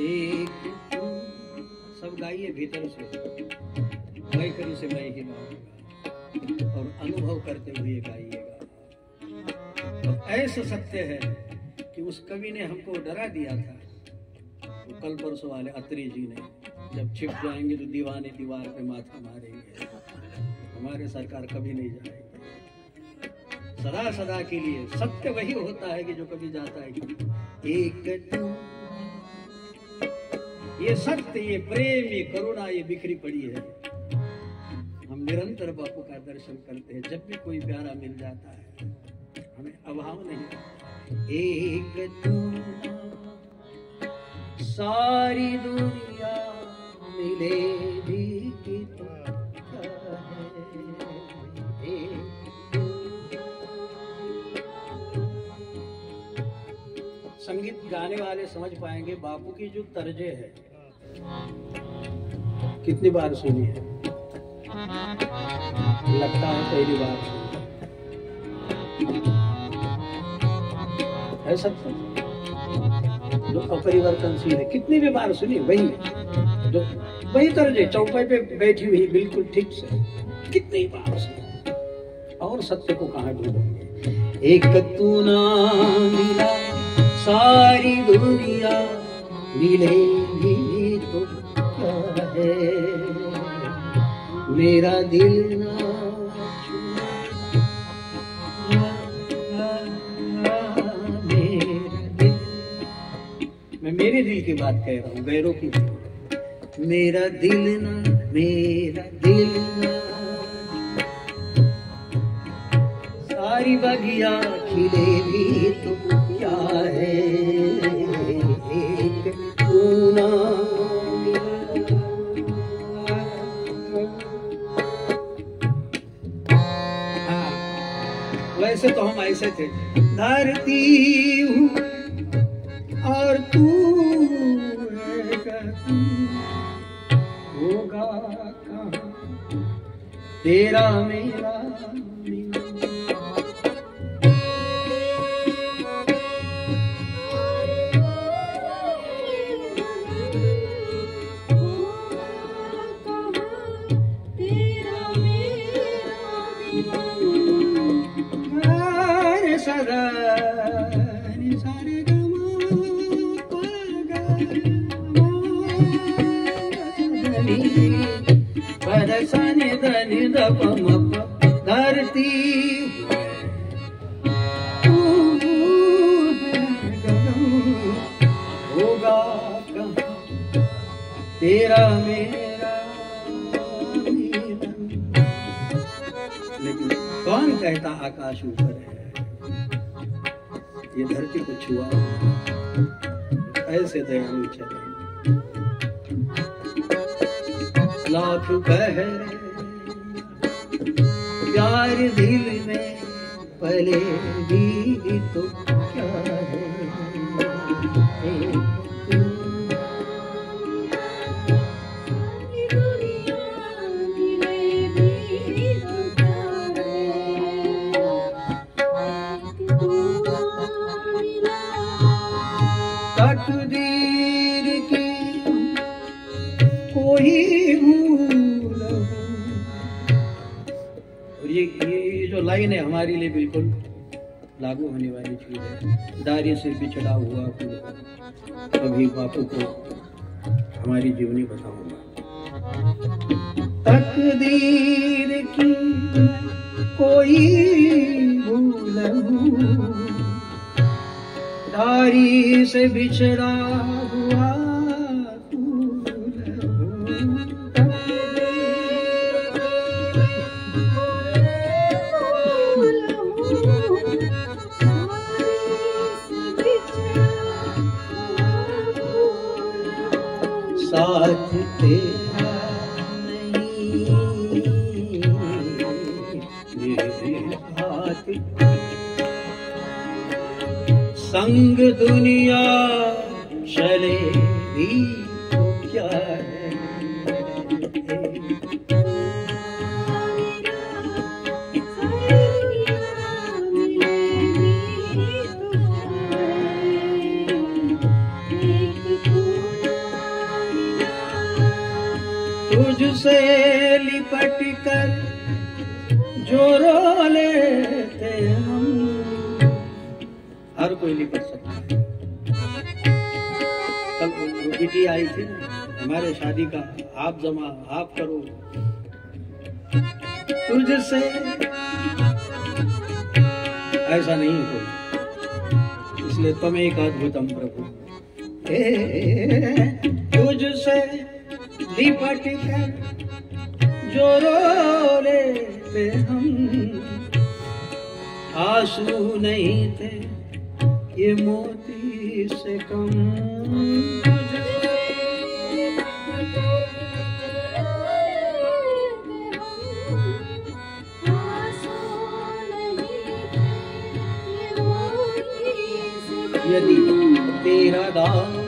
एक तू। सब गाइए भीतर से। मैं करी से मैं ही गाऊँगा और अनुभव करते हुए गाइएगा। और ऐसा सत्य है कि उस कवि ने हमको डरा दिया था। वो कल परसों वाले अत्री जी ने। जब छिप जाएँगे तो दीवाने दीवार पे माथा मारेंगे। हमारे सरकार कभी नहीं जाएगी। सदा सदा के लिए सत्य वही होता है कि जो कभी जाता है। एक तू ये सत्य ये प्रेम, ये करुणा, ये बिखरी पड़ी है। हम निरंतर बापू का दर्शन करते हैं। जब भी कोई प्यारा मिल जाता है, हमें अभाव नहीं एक तू सारी दुनिया मिलेगी कि। संगीत गाने वाले समझ पाएँगे, बापू की जो तर्जे है कितनी बार सुनी है? लगता है पहली बार। है सब जो अपरिवर्तनशील है, कितनी भी बार सुनी, वही जो वही तर्जे चौपाई पे बैठी हुई, बिल्कुल ठीक से। कितनी बार सुनी? और सत्य को कहा ढूंढोगे? एक तू ना मिला, सारी दुनिया मिलेगी तो क्या है। मेरा दिल ना मेरा दिल मैं मेरे दिल की बात कह रहा हूँ गैरों की मेरा दिल ना मेरा दिल ना। सारी बगिया खिलेगी तो क्या है? एक तू ना वैसे तो हम ऐसे थे। धरती हूँ और तू होगा तेरा मेरा प म प धरती होगा तेरा मेरा लेकिन कौन कहता आकाश ऊपर है? ये धरती को छुआ ऐसे दयालु चले। लाख कह प्यार दिल में पले भी तो क्या और ये ये जो लाइन है हमारे लिए बिल्कुल लागू होने वाली चीज़ है। दारी से बिछड़ा हुआ अभी बापू को हमारी जीवनी बताऊँगा। तकदीर की कोई भूल दारी से बिछड़ा हाथ संग दुनिया चले भी जो रो लेते हम। हर कोई लिपट सकता। है तब बेटी आई थी हमारे शादी का, आप जमा, आप करो। तुझसे ऐसा नहीं कोई इसलिए तुम एक अद्भुतम प्रभु। तुझसे कर जो रो लेते हम। आँसू नहीं थे ये मोती से कम। यदि तेरा दामन